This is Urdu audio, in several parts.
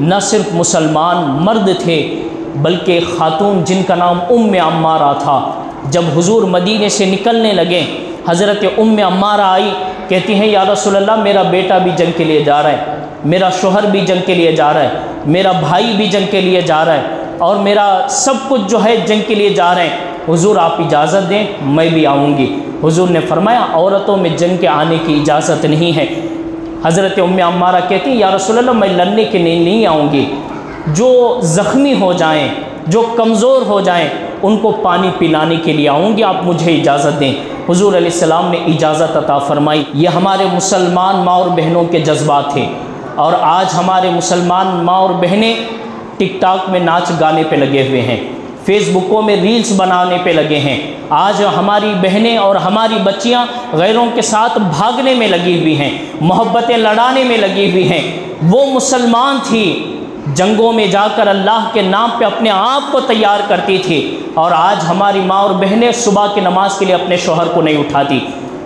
نہ صرف مسلمان مرد تھے، بلکہ خاتون جن کا نام ام عمارہ تھا۔ جب حضور مدینے سے نکلنے لگے، حضرت ام عمارہ آئی، کہتی ہیں، یا رسول اللہ، میرا بیٹا بھی جنگ کے لیے جا رہا ہے، میرا شوہر بھی جنگ کے لیے جا رہا ہے، میرا بھائی بھی جنگ کے لیے جا رہا ہے، اور میرا سب کچھ جو ہے جنگ کے لیے جا رہے ہیں حضور، آپ اجازت دیں، میں بھی آؤں گی۔ حضور نے فرمایا، عورتوں میں جنگ کے آنے کی اجازت نہیں ہے۔ حضرت ام عمارہ کہتی ہیں، یا رسول اللہ، میں لڑنے کے لیے نہیں آؤں گی۔ جو زخمی ہو جائیں، جو کمزور ہو جائیں، ان کو پانی پلانے کے لیے آؤں گی، آپ مجھے اجازت دیں۔ حضور علیہ السلام نے اجازت عطا فرمائی۔ یہ ہمارے مسلمان ماں اور بہنوں کے جذبات تھے۔ اور آج ہمارے مسلمان ماں اور بہنیں ٹک ٹاک میں ناچ گانے پہ لگے ہوئے ہیں۔ فیس بکوں میں ریلز بنانے پہ لگے ہیں۔ آج ہماری بہنیں اور ہماری بچیاں غیروں کے ساتھ بھاگنے میں لگی ہوئی ہیں، محبتیں لڑانے میں لگی ہوئی ہیں۔ وہ مسلمان تھی، جنگوں میں جا کر اللہ کے نام پہ اپنے آپ کو تیار کرتی تھی۔ اور آج ہماری ماں اور بہنیں صبح کی نماز کے لیے اپنے شوہر کو نہیں اٹھاتی،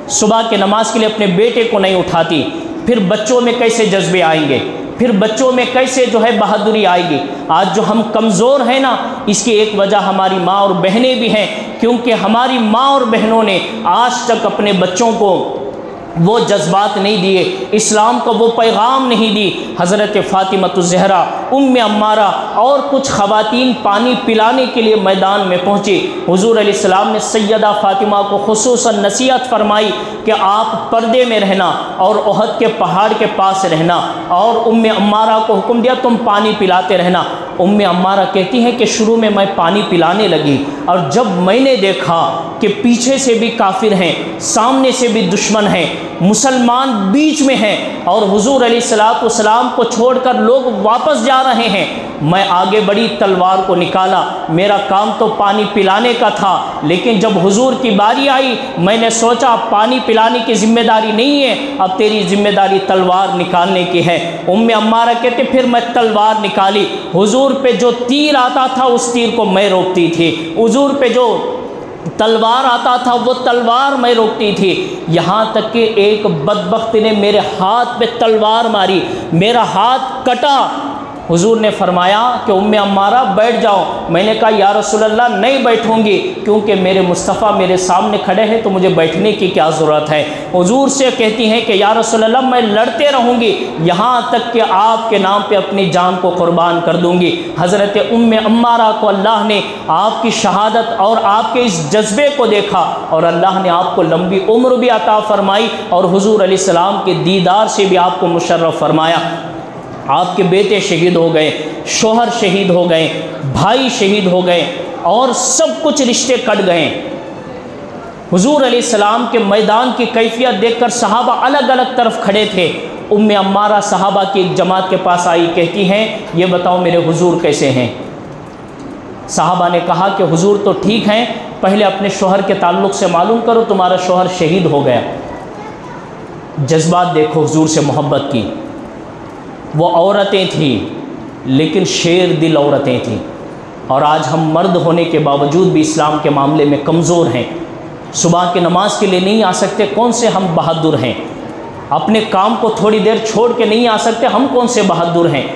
صبح کی نماز کے لیے اپنے بیٹے کو نہیں اٹھاتی۔ پھر بچوں میں کیسے جذبے آئیں گے؟ پھر بچوں میں کیسے جو ہے بہادری آئے گی؟ آج جو ہم کمزور ہیں نا، اس کی ایک وجہ ہماری ماں اور بہنیں بھی ہیں۔ کیونکہ ہماری ماں اور بہنوں نے آج تک اپنے بچوں کو وہ جذبات نہیں دیے، اسلام کو وہ پیغام نہیں دی۔ حضرت فاطمہ الزہرا ام امارہ اور کچھ خواتین پانی پلانے کے لیے میدان میں پہنچی حضور علیہ السلام نے سیدہ فاطمہ کو خصوصاً نصیحت فرمائی کہ آپ پردے میں رہنا اور عہد کے پہاڑ کے پاس رہنا اور ام امارہ کو حکم دیا تم پانی پلاتے رہنا۔ ام امارہ کہتی ہیں کہ شروع میں میں پانی پلانے لگی اور جب میں نے دیکھا کہ پیچھے سے بھی کافر ہیں، سامنے سے بھی دشمن ہیں، مسلمان بیچ میں ہیں اور حضور علیہ السلاۃ والسلام کو چھوڑ کر لوگ واپس جا رہے ہیں۔ میں آگے بڑی تلوار کو نکالا۔ میرا کام تو پانی پلانے کا تھا، لیکن جب حضور کی باری آئی، میں نے سوچا پانی پلانے کی ذمہ داری نہیں ہے۔ اب تیری ذمہ داری تلوار نکالنے کی ہے۔ ام امارہ کہتے، پھر میں تلوار نکالی۔ حضور پہ جو تیر آتا تھا، اس تیر کو میں روکتی تھی۔ حضور پہ جو تلوار آتا تھا، وہ تلوار میں روکتی تھی۔ یہاں تک کہ ایک بدبخت نے میرے ہاتھ پہ تلوار ماری۔ میرا ہاتھ کٹا۔ حضور نے فرمایا کہ ام امارہ بیٹھ جاؤ۔ میں نے کہا، یا رسول اللہ، نہیں بیٹھوں گی، کیونکہ میرے مصطفیٰ میرے سامنے کھڑے ہیں، تو مجھے بیٹھنے کی کیا ضرورت ہے؟ حضور سے کہتی ہیں کہ، یا رسول اللہ، میں لڑتے رہوں گی، یہاں تک کہ آپ کے نام پہ اپنی جان کو قربان کر دوں گی۔ حضرت ام امارہ کو اللہ نے آپ کی شہادت اور آپ کے اس جذبے کو دیکھا اور اللہ نے آپ کو لمبی عمر بھی عطا فرمائی اور حضور علیہ السلام کے دیدار سے بھی آپ کو مشرف فرمایا۔ آپ کے بیٹے شہید ہو گئے، شوہر شہید ہو گئے، بھائی شہید ہو گئے اور سب کچھ رشتے کٹ گئے۔ حضور علیہ السلام کے میدان کی کیفیت دیکھ کر صحابہ الگ الگ طرف کھڑے تھے۔ ام امارہ صحابہ کی ایک جماعت کے پاس آئی، کہتی ہیں، یہ بتاؤ میرے حضور کیسے ہیں؟ صحابہ نے کہا کہ، حضور تو ٹھیک ہیں، پہلے اپنے شوہر کے تعلق سے معلوم کرو، تمہارا شوہر شہید ہو گیا۔ جذبات دیکھو حضور سے محبت کی۔ وہ عورتیں تھیں، لیکن شیر دل عورتیں تھیں۔ اور آج ہم مرد ہونے کے باوجود بھی اسلام کے معاملے میں کمزور ہیں۔ صبح کی نماز کے لیے نہیں آ سکتے، کون سے ہم بہادر ہیں؟ اپنے کام کو تھوڑی دیر چھوڑ کے نہیں آ سکتے، ہم کون سے بہادر ہیں؟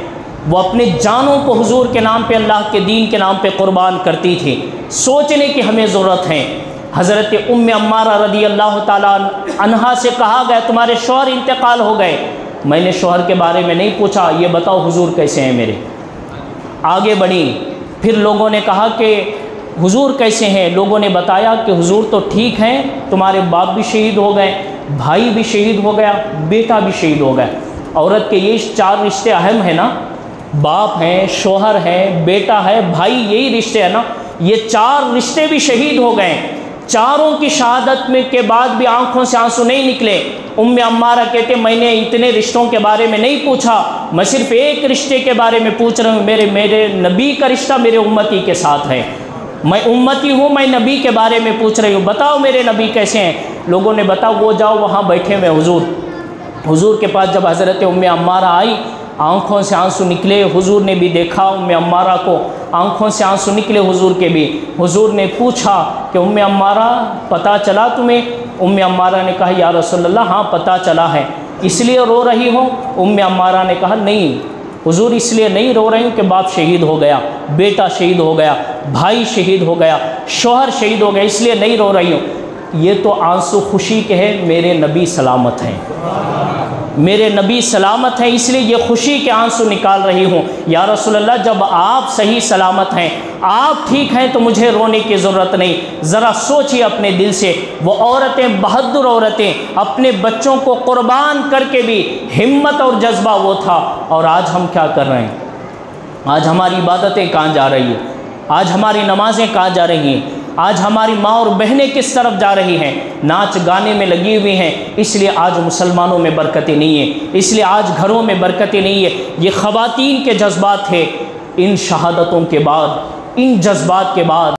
وہ اپنے جانوں کو حضور کے نام پہ، اللہ کے دین کے نام پہ قربان کرتی تھی سوچنے کی ہمیں ضرورت ہے۔ حضرت ام امارہ رضی اللہ تعالیٰ عنہا سے کہا گیا، تمہارے شوہر انتقال ہو گئے۔ میں نے شوہر کے بارے میں نہیں پوچھا، یہ بتاؤ حضور کیسے ہیں میرے؟ آگے بڑھی۔ پھر لوگوں نے کہا کہ حضور کیسے ہیں؟ لوگوں نے بتایا کہ حضور تو ٹھیک ہیں، تمہارے باپ بھی شہید ہو گئے، بھائی بھی شہید ہو گیا، بیٹا بھی شہید ہو گیا۔ عورت کے یہ چار رشتے اہم ہیں نا۔ باپ ہیں، شوہر ہیں، بیٹا ہے، بھائی یہی رشتے ہیں نا۔ یہ چار رشتے بھی شہید ہو گئے۔ چاروں کی شہادت میں کے بعد بھی آنکھوں سے آنسو نہیں نکلے۔ ام امارہ کہتے، میں نے اتنے رشتوں کے بارے میں نہیں پوچھا، میں صرف ایک رشتے کے بارے میں پوچھ رہا ہوں۔ میرے میرے نبی کا رشتہ میرے امتی کے ساتھ ہے۔ میں امتی ہوں، میں نبی کے بارے میں پوچھ رہی ہوں۔ بتاؤ میرے نبی کیسے ہیں؟ لوگوں نے بتاؤ، وہ جاؤ وہاں بیٹھے ہوئے حضور حضور کے پاس جب حضرت ام امارہ آئی آنکھوں سے آنسو نکلے، حضور نے بھی دیکھا ام امارہ کو آنکھوں سے آنسو نکلے حضور کے بھی۔ حضور نے پوچھا کہ ام امارہ پتہ چلا تمہیں؟ ام امارہ نے کہا، یا رسول اللہ ہاں پتہ چلا ہے۔ اس لیے رو رہی ہوں؟ ام امارہ نے کہا، نہیں۔ حضور اس لیے نہیں رو رہی ہوں کہ باپ شہید ہو گیا، بیٹا شہید ہو گیا، بھائی شہید ہو گیا، شوہر شہید ہو گیا، اس لیے نہیں رو رہی ہوں۔ یہ تو آنسو خوشی کے ہیں، میرے نبی سلامت ہیں۔ میرے نبی سلامت ہیں، اس لیے یہ خوشی کے آنسو نکال رہی ہوں۔ یا رسول اللہ، جب آپ صحیح سلامت ہیں، آپ ٹھیک ہیں تو مجھے رونے کی ضرورت نہیں۔ ذرا سوچئے اپنے دل سے۔ وہ عورتیں، بہادر عورتیں، اپنے بچوں کو قربان کر کے بھی ہمت اور جذبہ وہ تھا۔ اور آج ہم کیا کر رہے ہیں؟ آج ہماری عبادتیں کہاں جا رہی ہیں؟ آج ہماری نمازیں کہاں جا رہی ہیں؟ آج ہماری ماں اور بہنیں کس طرف جا رہی ہیں؟ ناچ گانے میں لگی ہوئی ہیں، اس لیے آج مسلمانوں میں برکتیں نہیں ہیں۔ اس لیے آج گھروں میں برکتیں نہیں ہیں۔ یہ خواتین کے جذبات تھے ان شہادتوں کے بعد، ان جذبات کے بعد۔